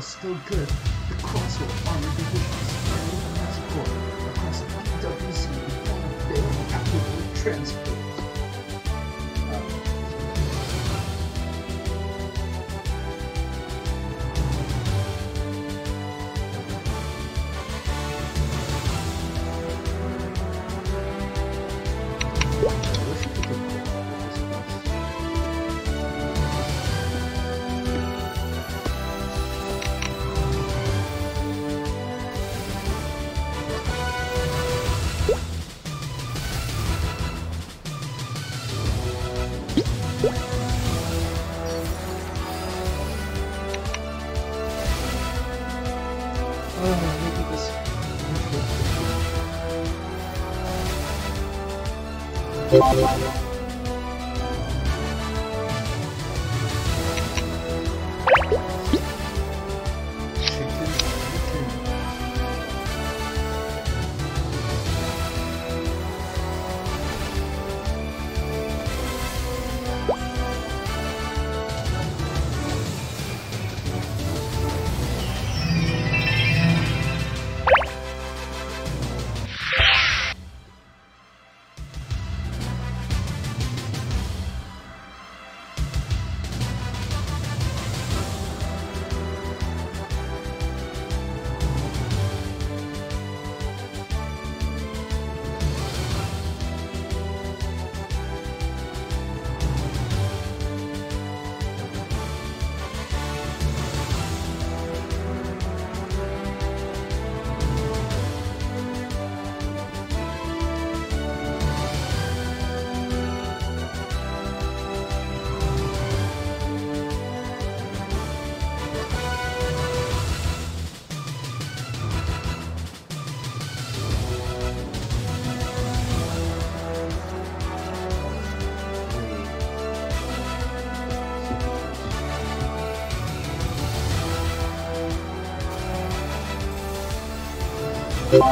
still good, the Crossover Armored Division's friendly support across PWC became available after the transport.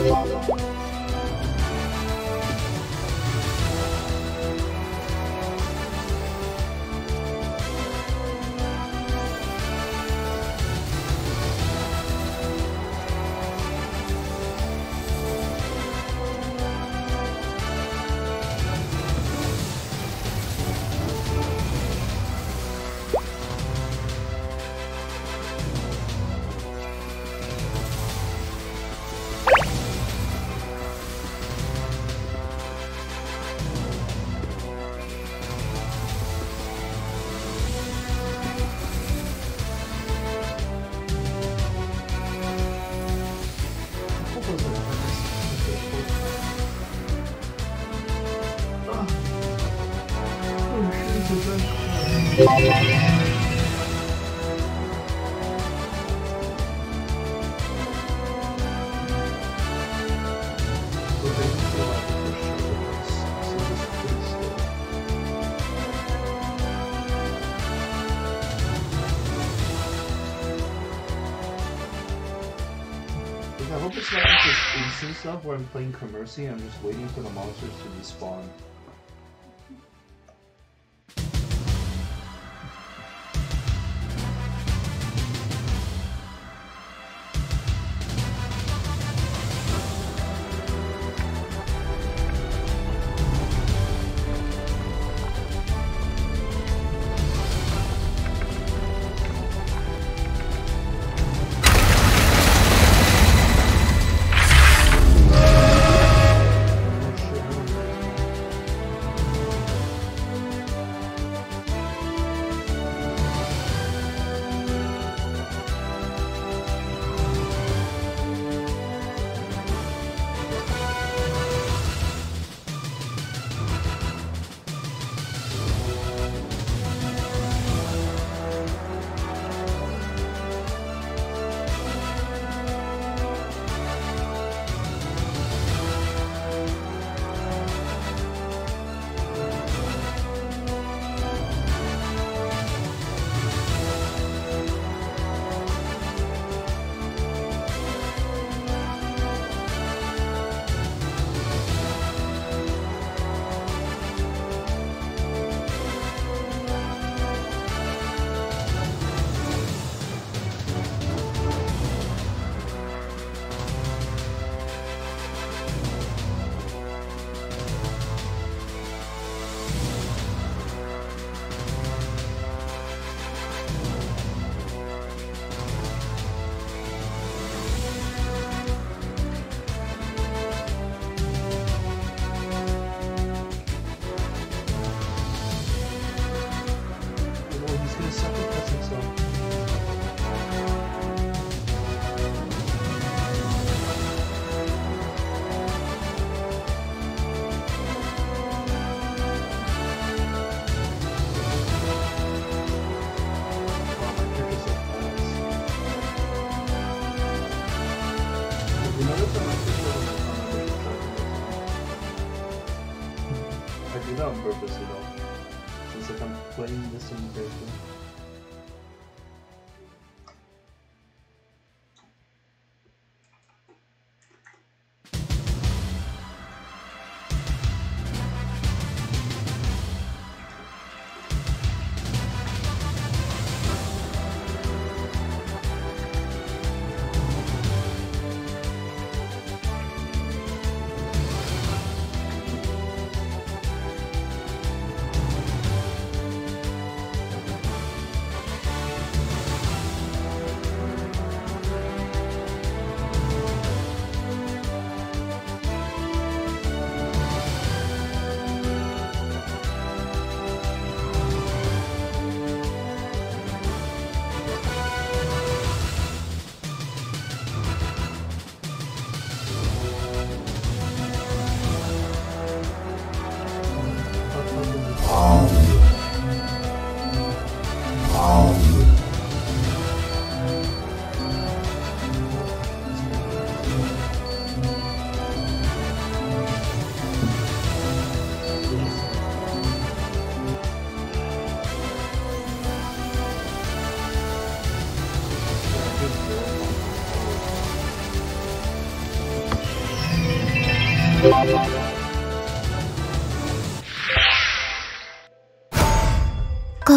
Bye. Where I'm playing Commercy I'm just waiting for the monsters to respawn. if I'm playing this in person.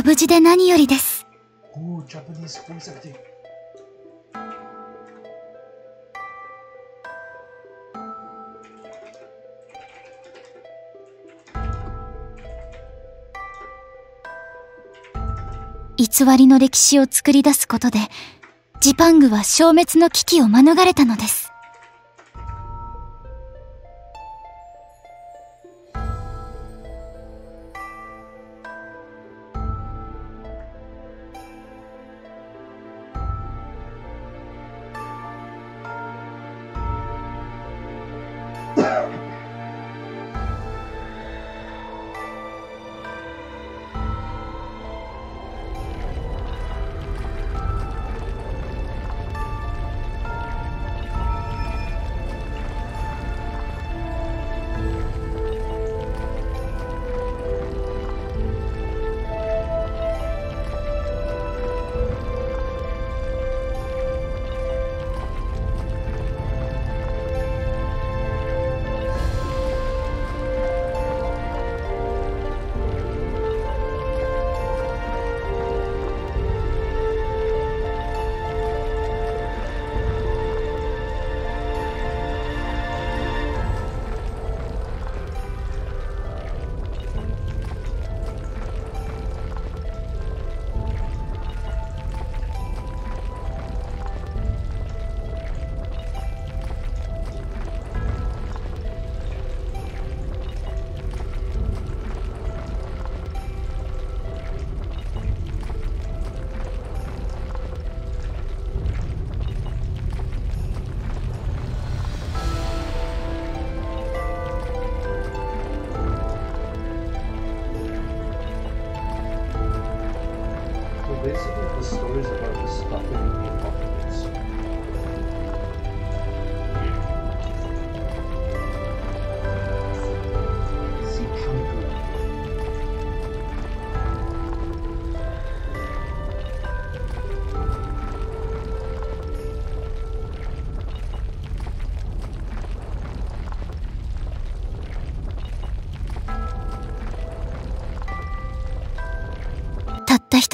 無事で何よりです」偽りの歴史を作り出すことでジパングは消滅の危機を免れたのです。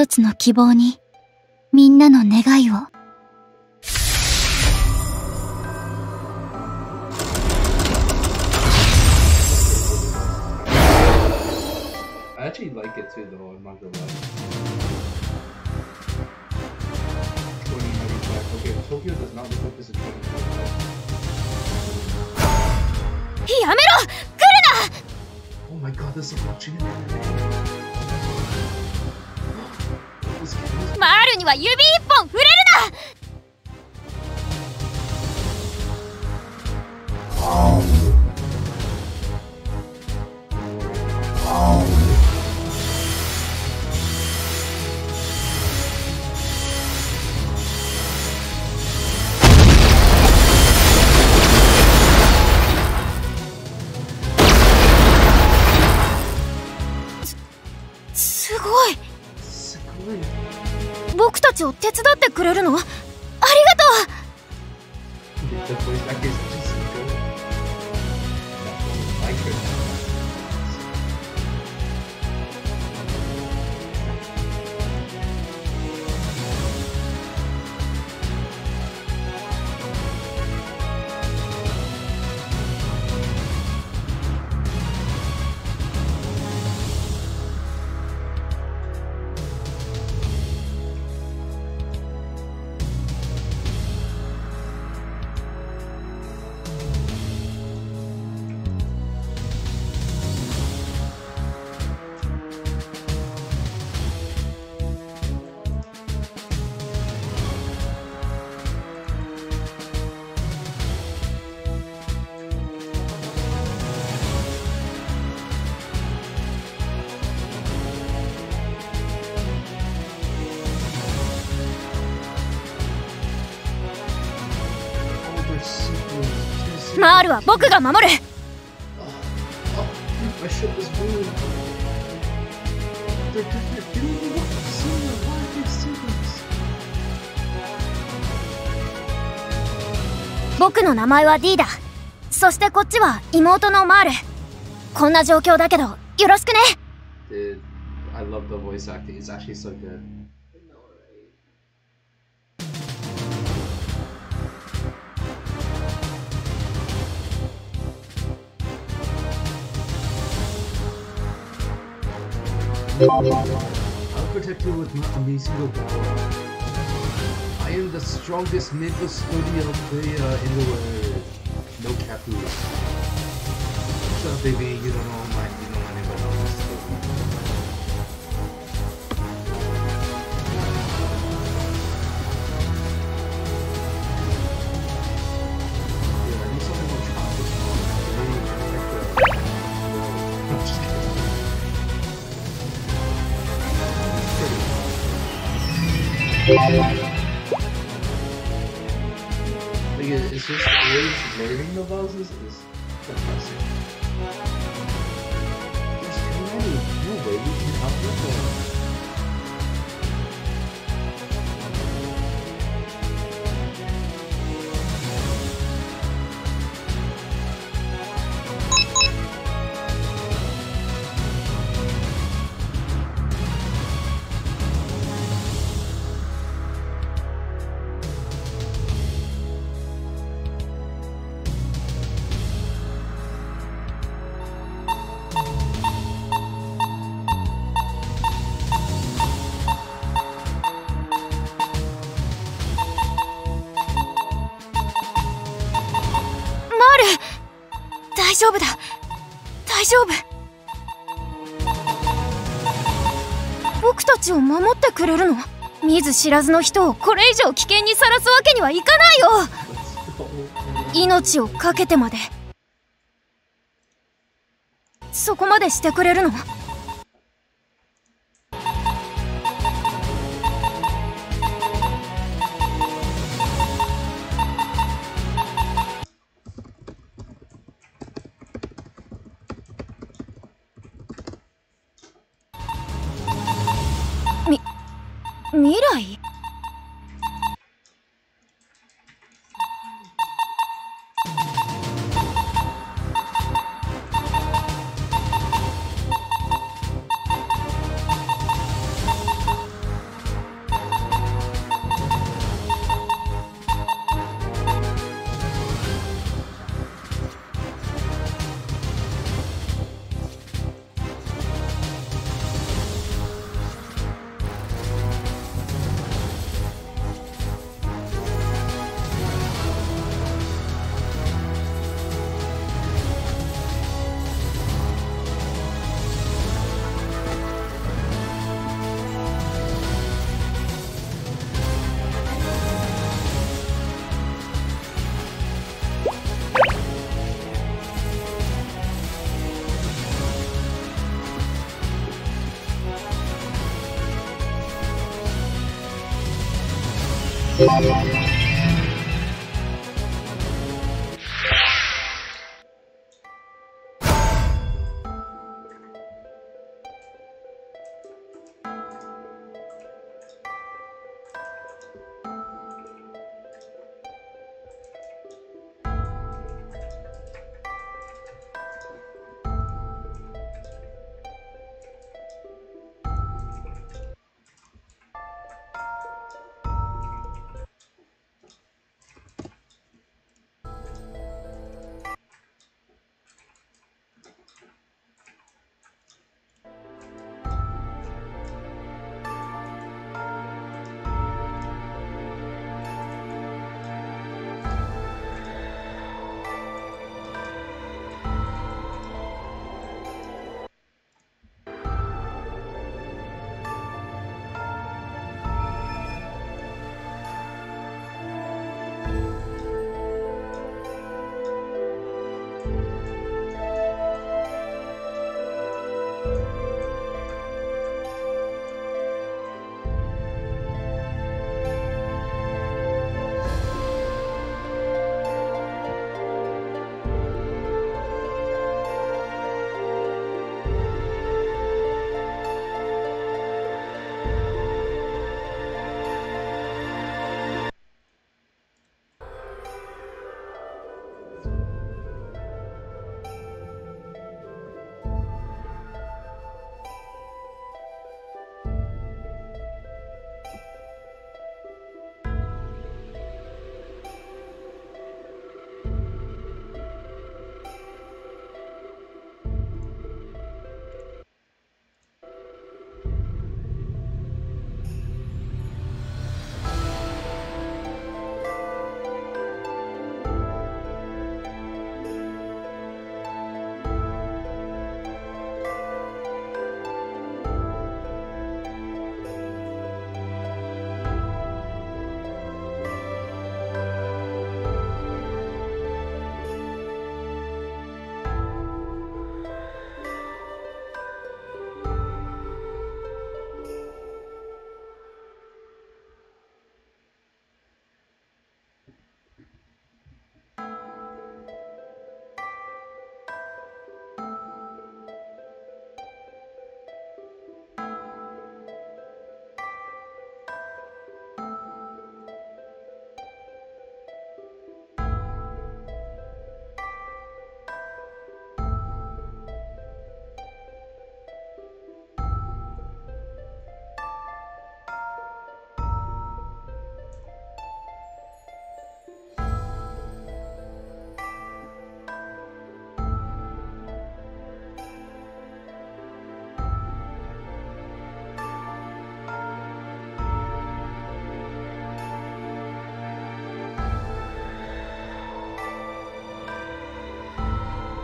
つ、い。やめろ！来るな、マールには指一本触れるな。くれるの？マールは僕が守る。僕の名前はディーだそしてこっちは妹のマール。こんな状況だけどよろしくね。Dude, I love the voice acting. It's actually so good. I'll protect you with my amazing power. I am the strongest Maple Studio player in the world. No capu. Shut up, baby. You don't know my, todos os dias. Até a próxima. 大丈夫だ。大丈夫」僕たちを守ってくれるの？見ず知らずの人をこれ以上危険にさらすわけにはいかないよ。命を懸けてまで。そこまでしてくれるの？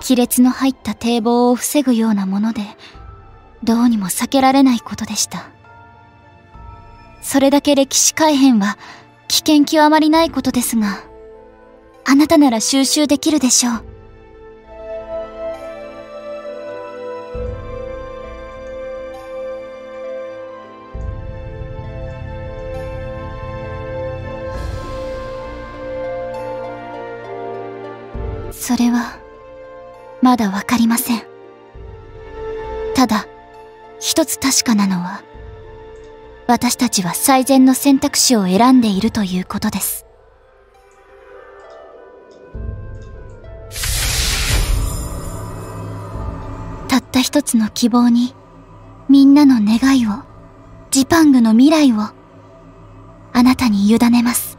亀裂の入った堤防を防ぐようなもので、どうにも避けられないことでした。それだけ歴史改変は危険極まりないことですが、あなたなら収集できるでしょう。だわかりません。ただ、一つ確かなのは、私たちは最善の選択肢を選んでいるということです。たった一つの希望に、みんなの願いを、ジパングの未来を、あなたに委ねます。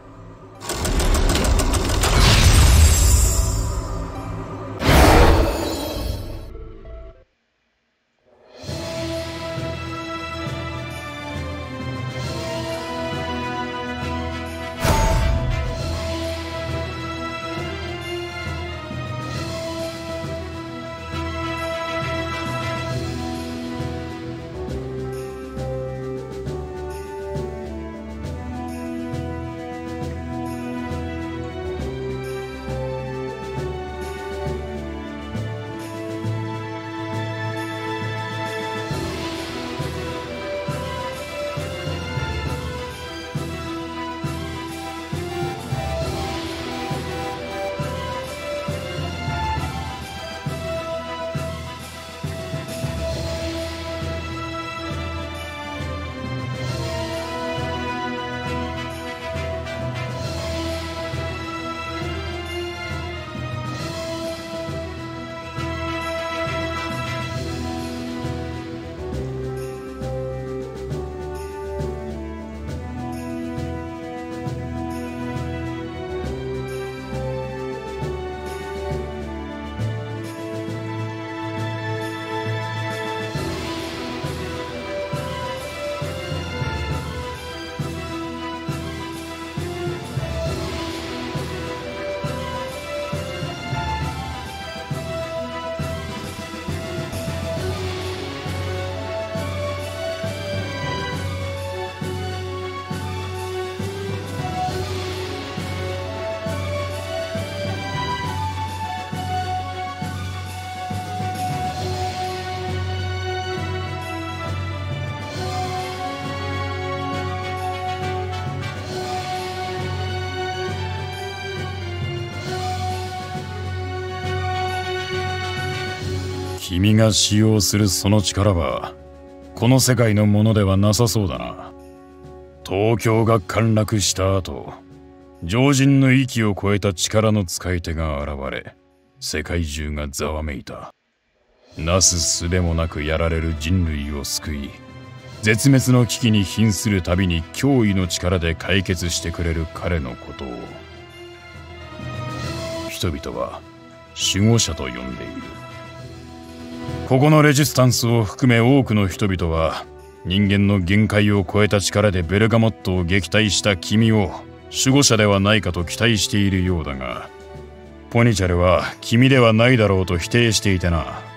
君が使用するその力はこの世界のものではなさそうだな。東京が陥落した後常人の域を超えた力の使い手が現れ世界中がざわめいた。なすすべもなくやられる人類を救い絶滅の危機に瀕するたびに驚異の力で解決してくれる彼のことを。人々は守護者と呼んでいる。ここのレジスタンスを含め多くの人々は人間の限界を超えた力でベルガモットを撃退した君を守護者ではないかと期待しているようだがポニチャルは君ではないだろうと否定していてな。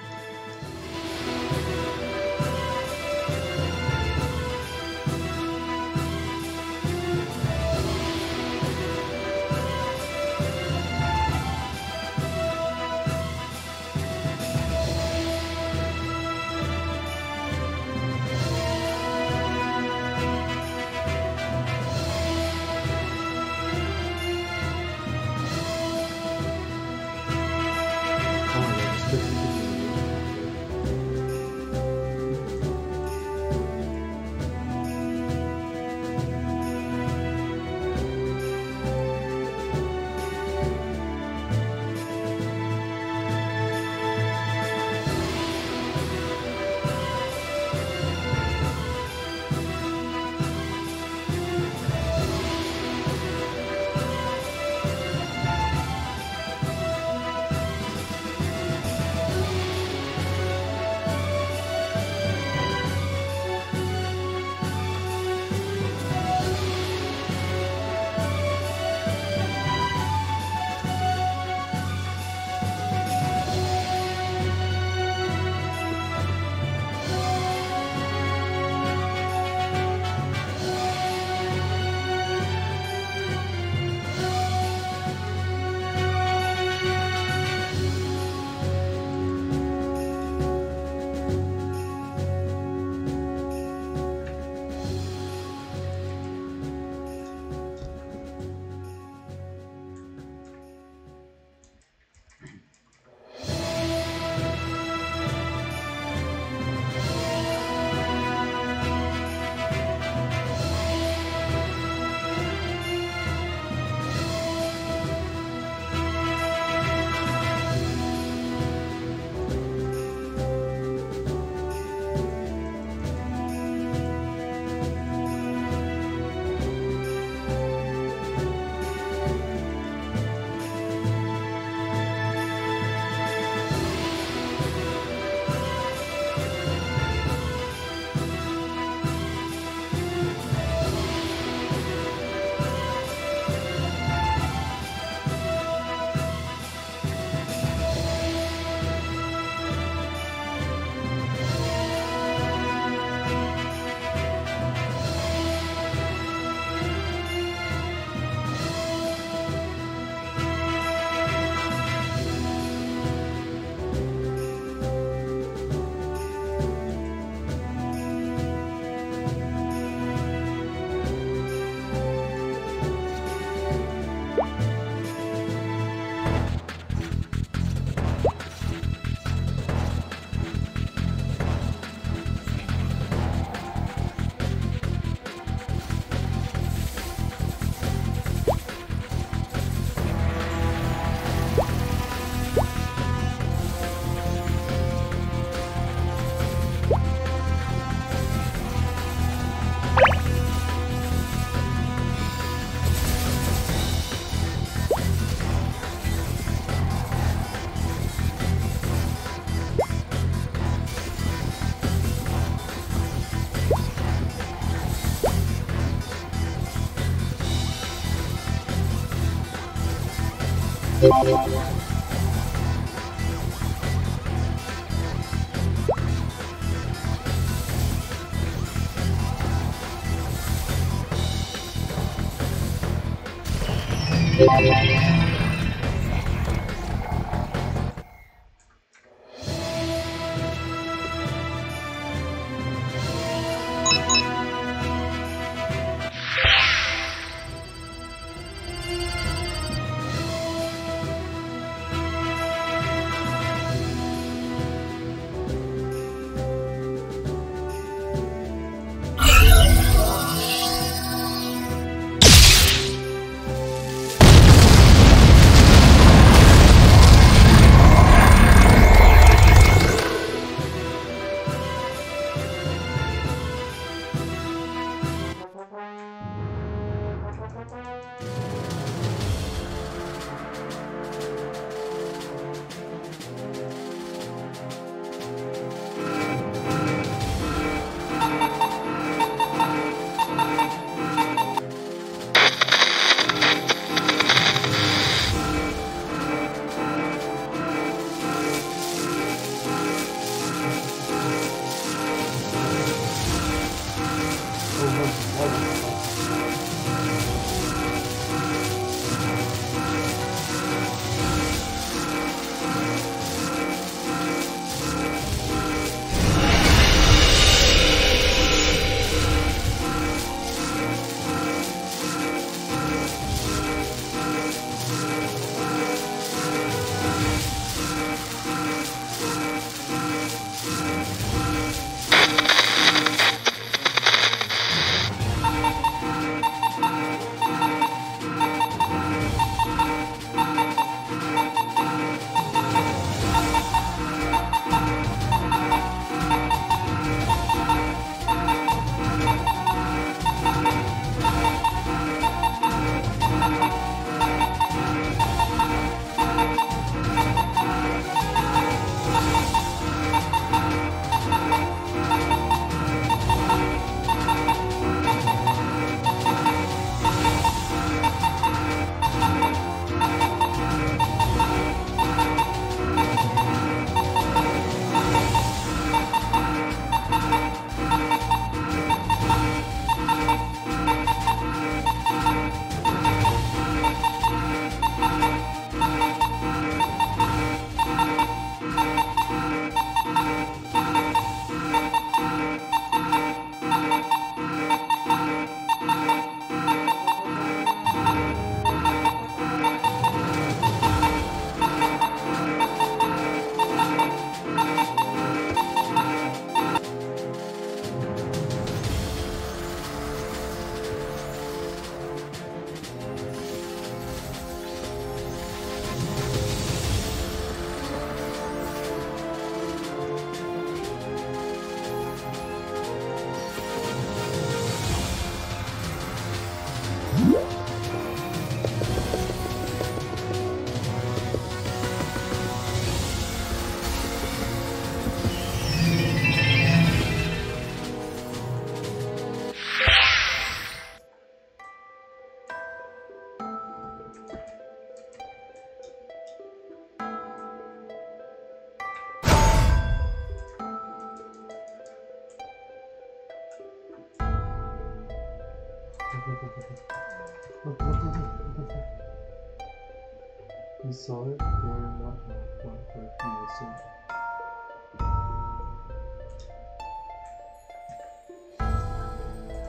He saw it, daring not laugh when correcting the sin.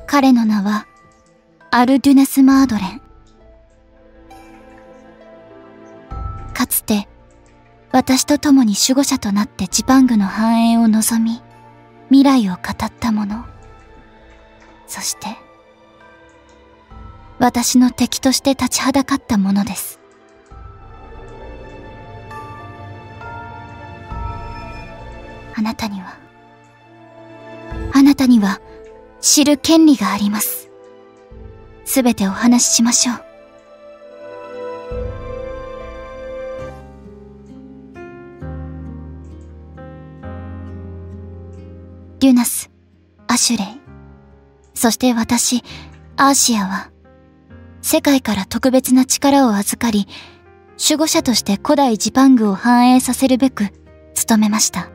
彼の名は、アルデュネス・マードレン。かつて、私と共に守護者となってジパングの繁栄を望み、未来を語った者。そして、私の敵として立ちはだかった者です。あなたには、あなたには、知る権利があります。すべてお話ししましょう。デュナス、アシュレイ、そして私、アーシアは、世界から特別な力を預かり、守護者として古代ジパングを繁栄させるべく努めました。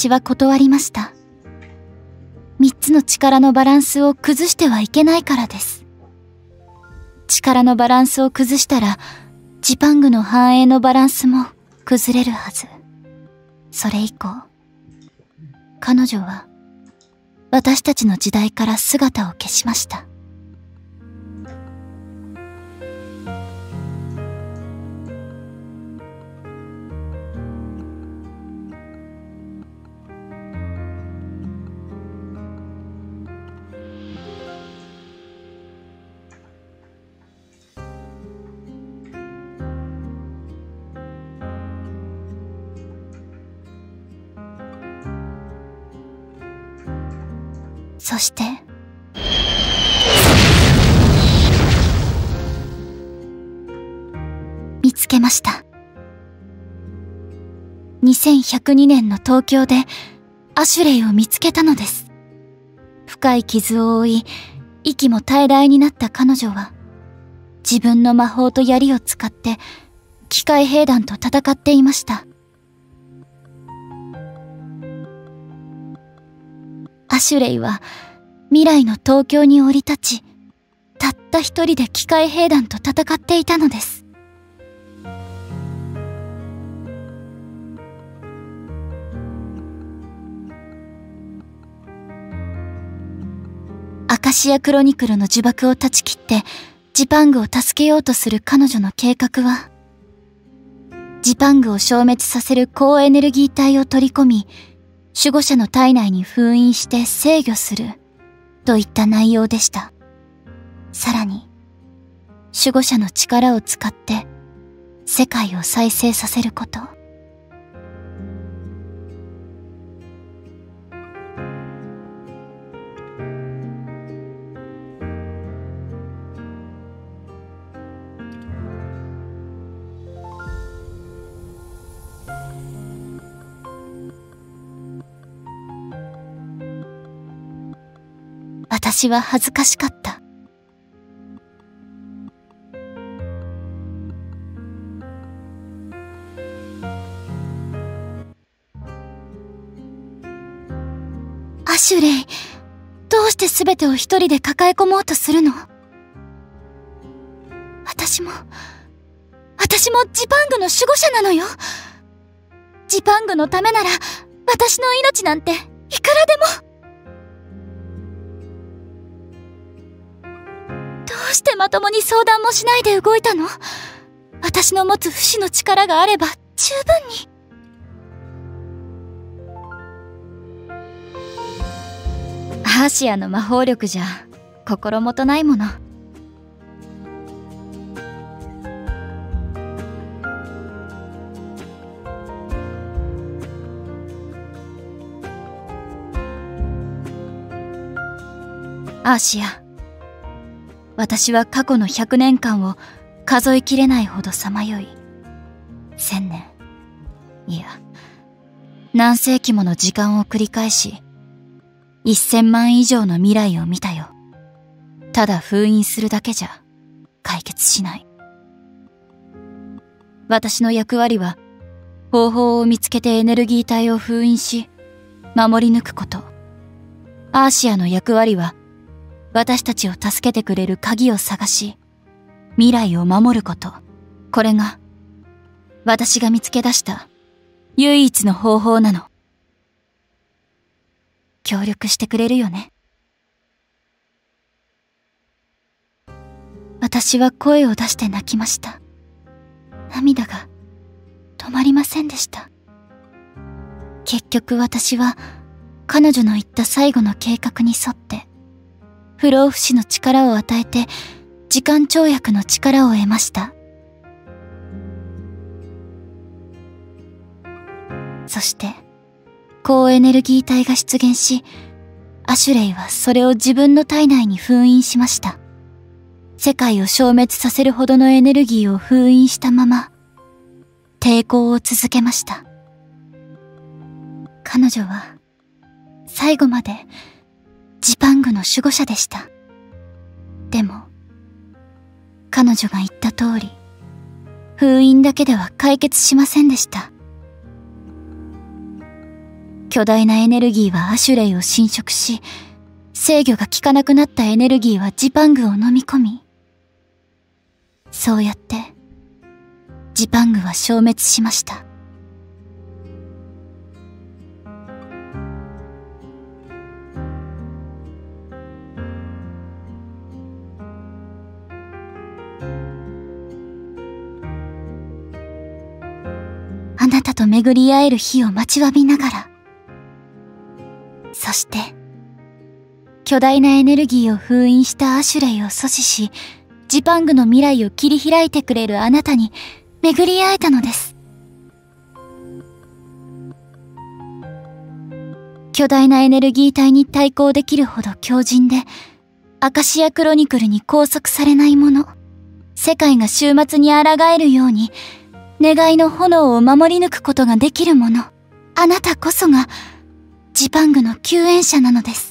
私は断りました。三つの力のバランスを崩してはいけないからです。力のバランスを崩したら、ジパングの繁栄のバランスも崩れるはず。それ以降、彼女は私たちの時代から姿を消しました。そして、見つけました。2102年の東京でアシュレイを見つけたのです。深い傷を負い、息も怠大になった彼女は、自分の魔法と槍を使って、機械兵団と戦っていました。アシュレイは未来の東京に降り立ち、たった一人で機械兵団と戦っていたのです。アカシアクロニクルの呪縛を断ち切って、ジパングを助けようとする彼女の計画は、ジパングを消滅させる高エネルギー体を取り込み、守護者の体内に封印して制御する、といった内容でした。さらに、守護者の力を使って世界を再生させること。私は恥ずかしかった。アシュレイ、どうして全てを一人で抱え込もうとするの？私も、私もジパングの守護者なのよ。ジパングのためなら、私の命なんて、いくらでも。うしてまともに相談もしないで動いたの？私の持つ不死の力があれば十分に。アーシアの魔法力じゃ心もとないもの。アーシア。私は過去の100年間を数えきれないほどさまよい、千年、いや、何世紀もの時間を繰り返し、一千万以上の未来を見たよ。ただ封印するだけじゃ解決しない。私の役割は、方法を見つけてエネルギー体を封印し、守り抜くこと。アーシアの役割は、私たちを助けてくれる鍵を探し、未来を守ること。これが、私が見つけ出した唯一の方法なの。協力してくれるよね。私は声を出して泣きました。涙が止まりませんでした。結局私は彼女の言った最後の計画に沿って不老不死の力を与えて時間跳躍の力を得ました。そして、高エネルギー体が出現し、アシュレイはそれを自分の体内に封印しました。世界を消滅させるほどのエネルギーを封印したまま、抵抗を続けました。彼女は、最後まで、ジパングの守護者でした。でも、彼女が言った通り、封印だけでは解決しませんでした。巨大なエネルギーはアシュレイを侵食し、制御が効かなくなったエネルギーはジパングを飲み込み、そうやって、ジパングは消滅しました。と巡り会える日を待ちわびながら、そして、巨大なエネルギーを封印したアシュレイを阻止し、ジパングの未来を切り開いてくれるあなたに巡り会えたのです。巨大なエネルギー体に対抗できるほど強靭で、アカシアクロニクルに拘束されないもの、世界が終末に抗えるように、願いの炎を守り抜くことができるもの、あなたこそが、ジパングの救援者なのです。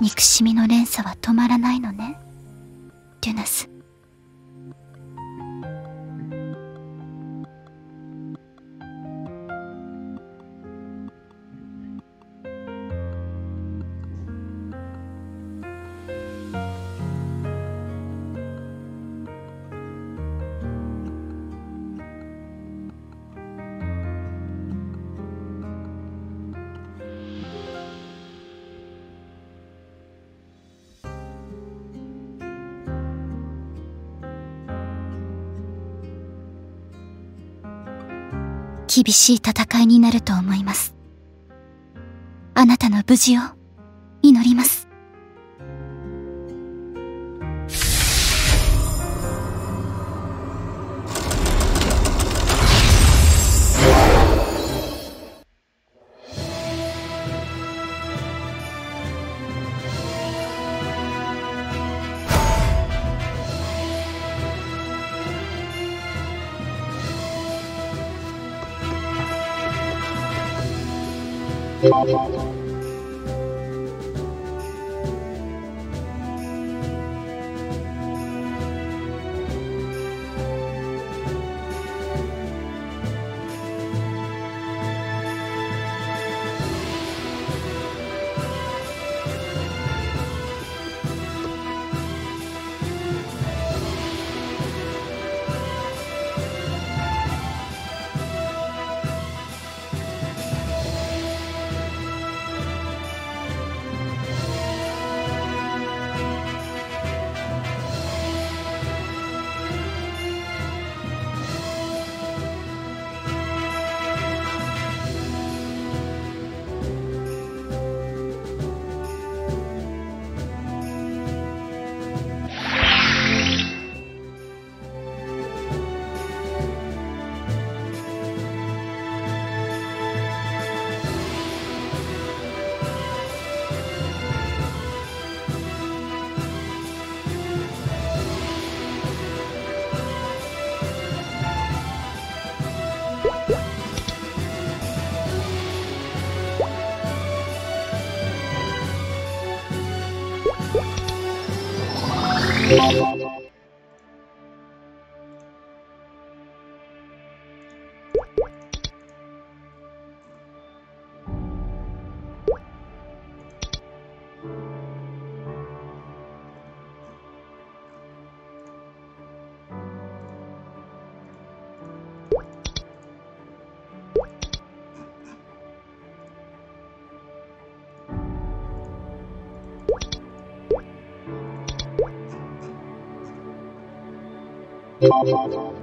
憎しみの連鎖は止まらないのね。デュナス厳しい戦いになると思います。あなたの無事を祈ります。Thank you.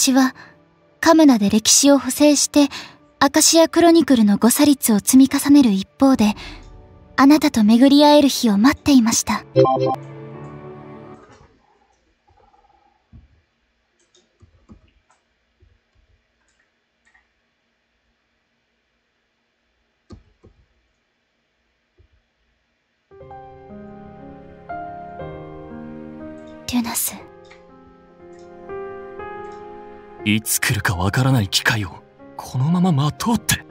私はカムナで歴史を補正してアカシアクロニクルの誤差率を積み重ねる一方であなたと巡り会える日を待っていました。デュナス。いつ来るかわからない機会をこのまま待とうって。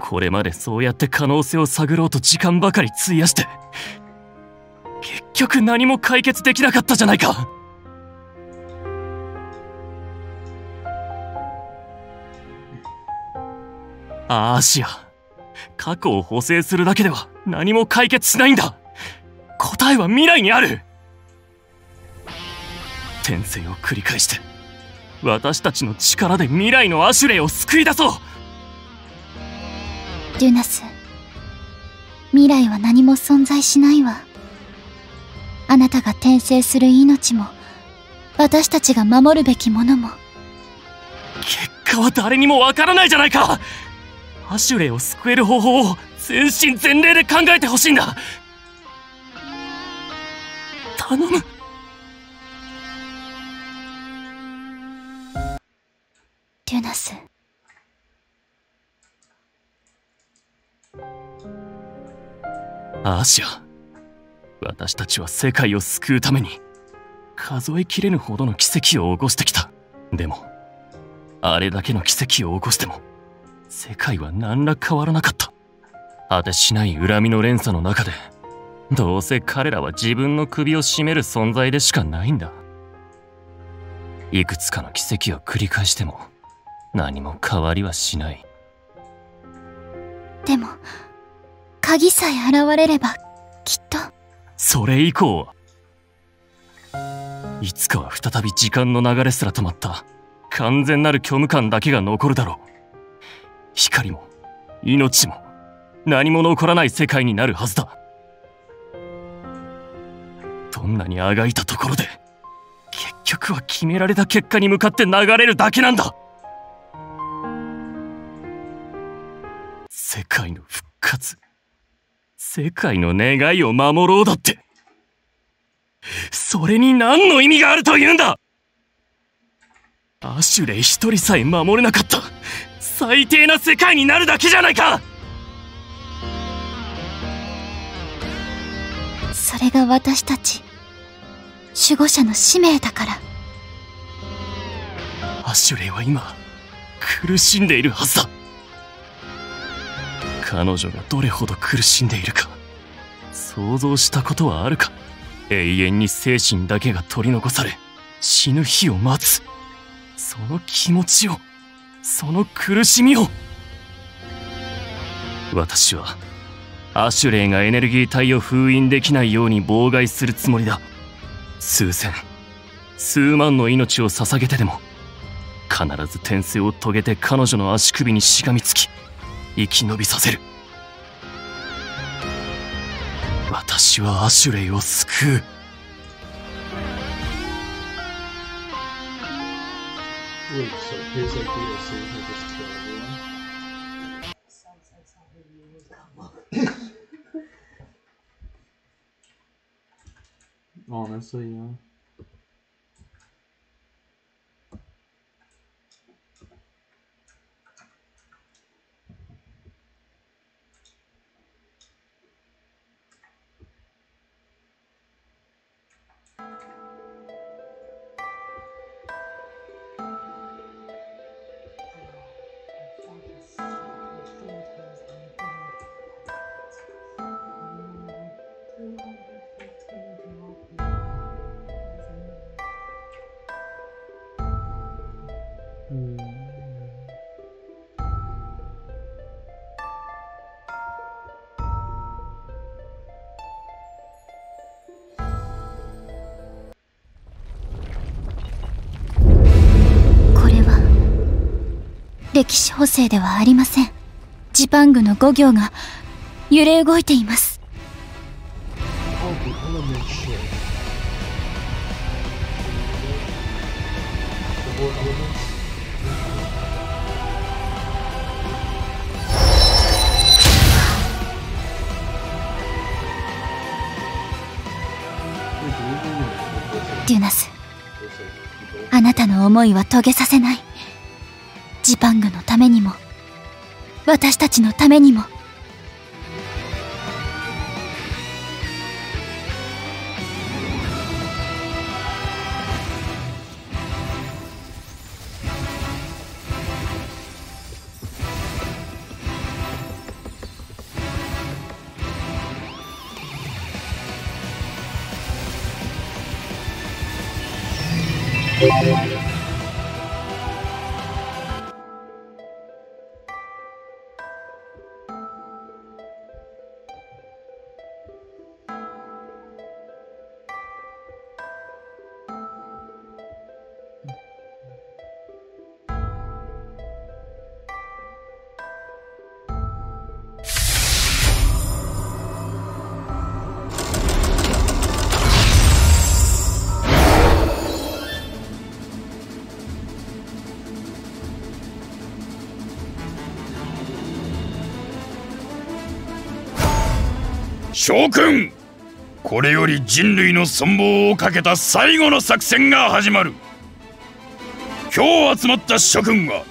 これまでそうやって可能性を探ろうと時間ばかり費やして結局何も解決できなかったじゃないか。アーシア過去を補正するだけでは何も解決しないんだ。答えは未来にある。転生を繰り返して私たちの力で未来のアシュレイを救い出そう。デュナス未来は何も存在しないわ。あなたが転生する命も私たちが守るべきものも。結果は誰にもわからないじゃないか。アシュレイを救える方法を全身全霊で考えてほしいんだ。頼むデュナス。アーシア。私たちは世界を救うために数えきれぬほどの奇跡を起こしてきた。でもあれだけの奇跡を起こしても世界は何ら変わらなかった。果てしない恨みの連鎖の中でどうせ彼らは自分の首を絞める存在でしかないんだ。いくつかの奇跡を繰り返しても何も変わりはしない。でも鍵さえ現れればきっと。それ以降はいつかは再び時間の流れすら止まった完全なる虚無感だけが残るだろう。光も命も何も残らない世界になるはずだ。どんなにあがいたところで結局は決められた結果に向かって流れるだけなんだ世界の復活。世界の願いを守ろうだって。それに何の意味があるというんだ。アシュレイ一人さえ守れなかった。最低な世界になるだけじゃないか。それが私たち守護者の使命だから。アシュレイは今苦しんでいるはずだ彼女がどれほど苦しんでいるか想像したことはあるか。永遠に精神だけが取り残され死ぬ日を待つ。その気持ちをその苦しみを。私はアシュレイがエネルギー体を封印できないように妨害するつもりだ。数千数万の命を捧げてでも必ず転生を遂げて彼女の足首にしがみつき生き延びさせる。私はアシュレイを救う。哦，那所以啊歴史補正ではありません。ジパングの五行が揺れ動いています。デュナスあなたの思いは遂げさせない。ジパングのためにも私たちのためにも。将軍。これより人類の存亡をかけた最後の作戦が始まる。今日集まった諸君は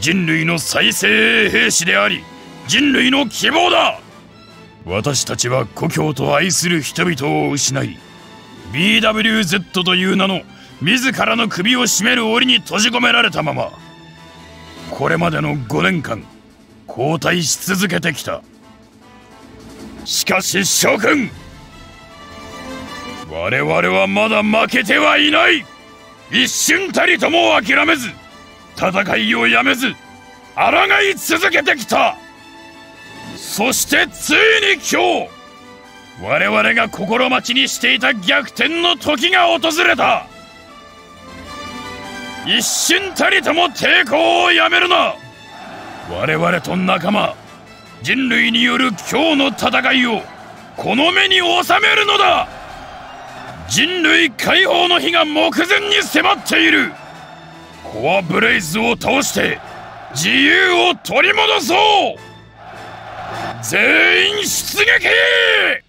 人類の再生兵士であり人類の希望だ。私たちは故郷と愛する人々を失い BWZ という名の自らの首を絞める檻に閉じ込められたままこれまでの5年間後退し続けてきた。しかし諸君我々はまだ負けてはいない。一瞬たりとも諦めず戦いをやめず抗い続けてきた。そしてついに今日我々が心待ちにしていた逆転の時が訪れた。一瞬たりとも抵抗をやめるな。我々と仲間人類による今日の戦いをこの目に収めるのだ。人類解放の日が目前に迫っている。コアブレイズを倒して自由を取り戻そう。全員出撃。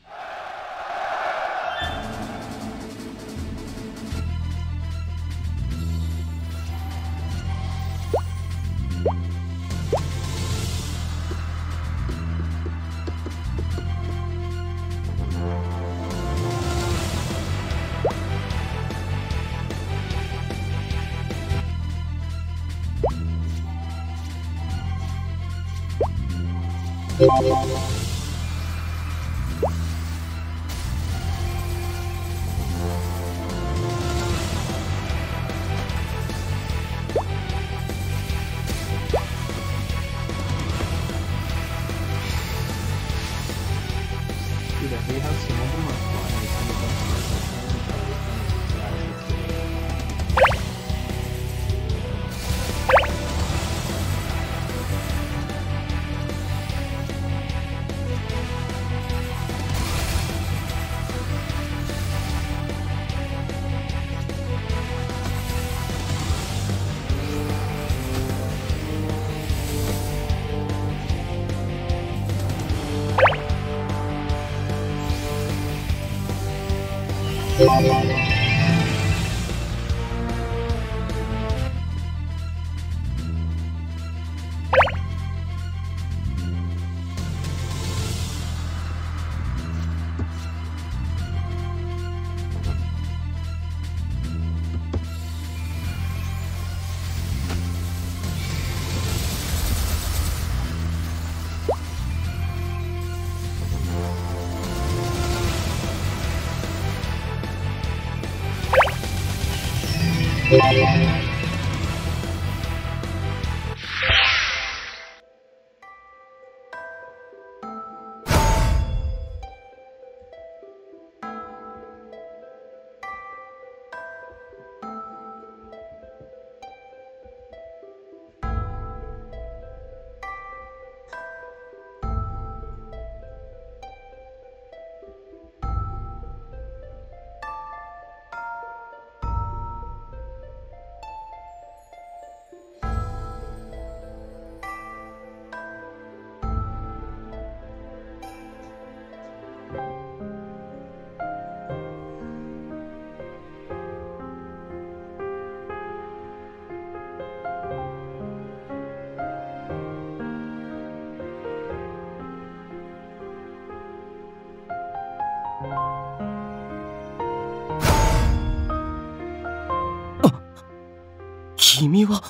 君は。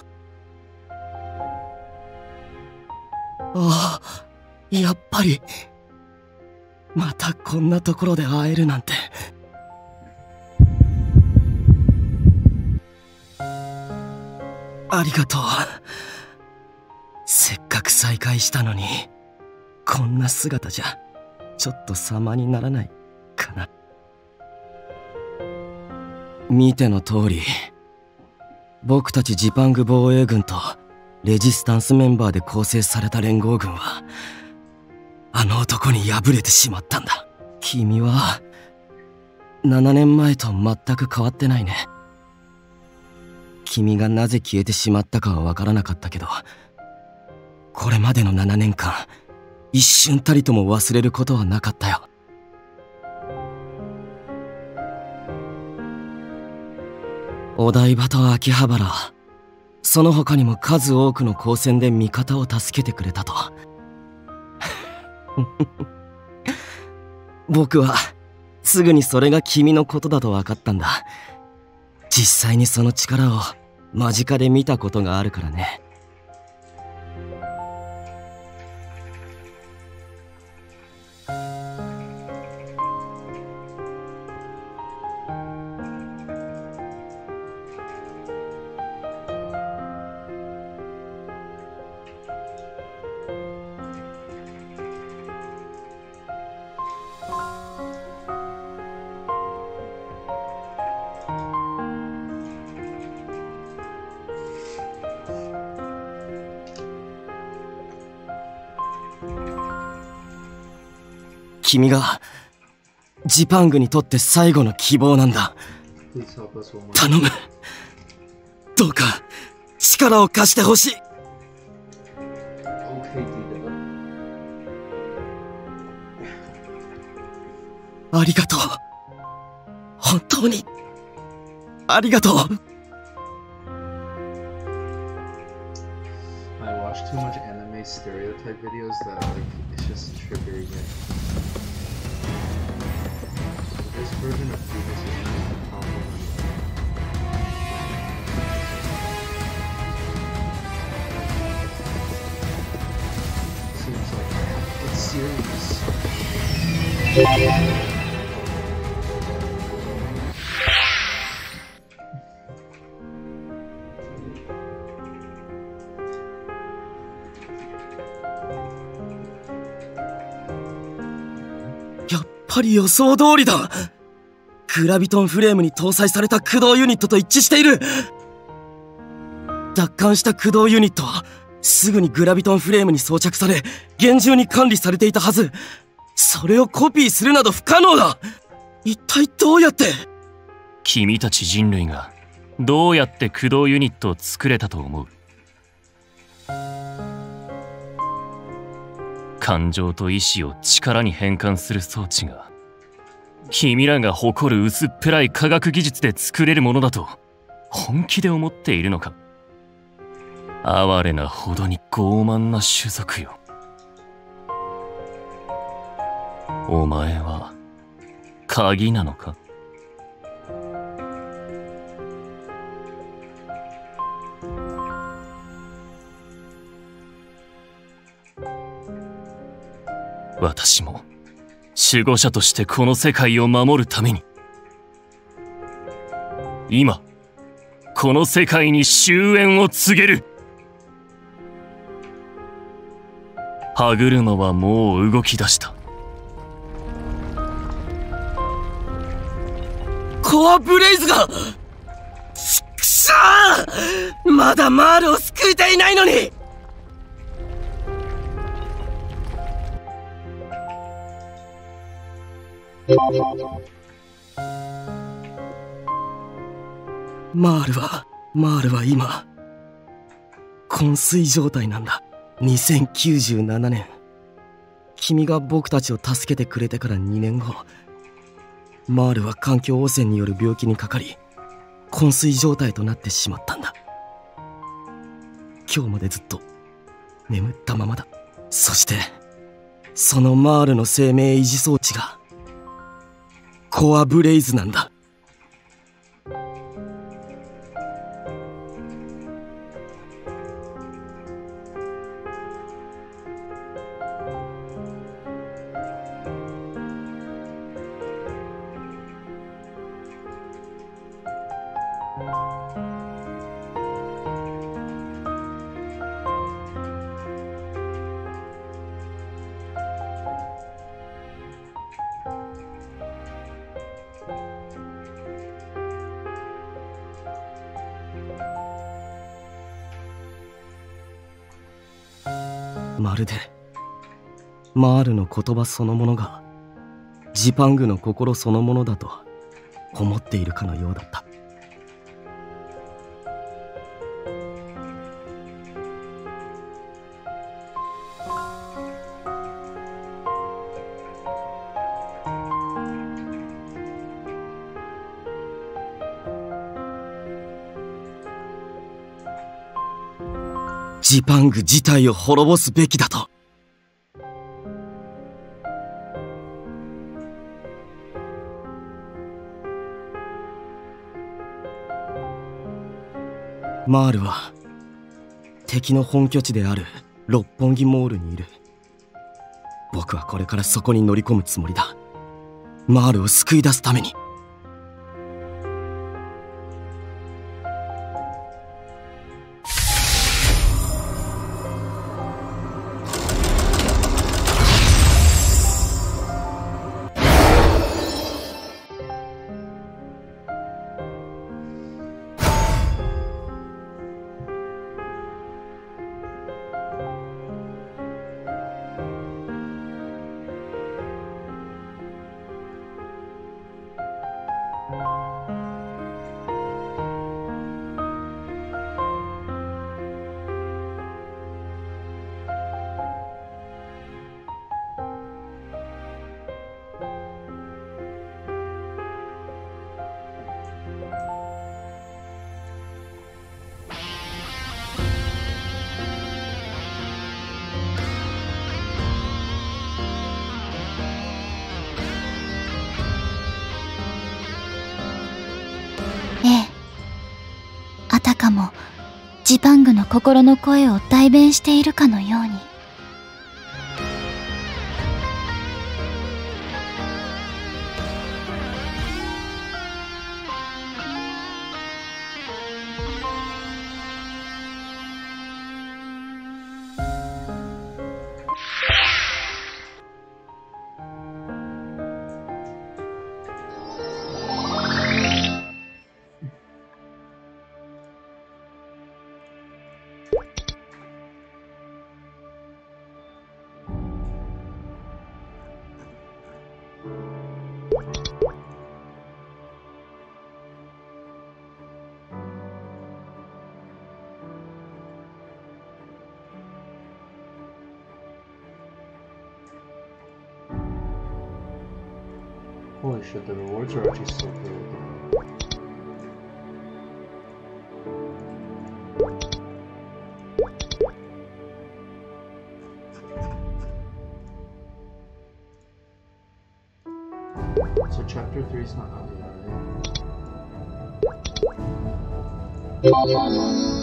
ああやっぱり。またこんなところで会えるなんて。ありがとう。せっかく再会したのにこんな姿じゃちょっと様にならないかな。見ての通り僕たちジパング防衛軍とレジスタンスメンバーで構成された連合軍はあの男に敗れてしまったんだ。君は7年前と全く変わってないね。君がなぜ消えてしまったかはわからなかったけどこれまでの7年間一瞬たりとも忘れることはなかったよ。お台場と秋葉原。その他にも数多くの光線で味方を助けてくれたと。僕はすぐにそれが君のことだと分かったんだ。実際にその力を間近で見たことがあるからね。君がジパングにとって最後の希望なんだ.頼むどうか力を貸してほしい.ありがとう本当にありがとう I watch too much anime stereotype videos that like it's just triggering it. This version of Venus is not that powerful. Seems like I have to get serious.「ぱり予想通りだ。グラビトンフレームに搭載された駆動ユニットと一致している。奪還した駆動ユニットはすぐにグラビトンフレームに装着され厳重に管理されていたはず。それをコピーするなど不可能だ。一体どうやって？君たち人類がどうやって駆動ユニットを作れたと思う？感情と意志を力に変換する装置が君らが誇る薄っぺらい科学技術で作れるものだと本気で思っているのか。哀れなほどに傲慢な種族よ。お前は鍵なのか？私も守護者としてこの世界を守るために。今この世界に終焉を告げる。歯車はもう動き出した。コアブレイズがちくしょー！まだマールを救えていないのに！マールはマールは今昏睡状態なんだ。2097年。君が僕たちを助けてくれてから2年後マールは環境汚染による病気にかかり昏睡状態となってしまったんだ。今日までずっと眠ったままだ。そしてそのマールの生命維持装置がコアブレイズなんだ。まるでマールの言葉そのものがジパングの心そのものだと思っているかのようだった。ジパング自体を滅ぼすべきだと。マールは敵の本拠地である六本木モールにいる。僕はこれからそこに乗り込むつもりだ。マールを救い出すために。タングの心の声を代弁しているかのよう。Shit, the rewards are actually so good. So chapter 3 is not out yet, right?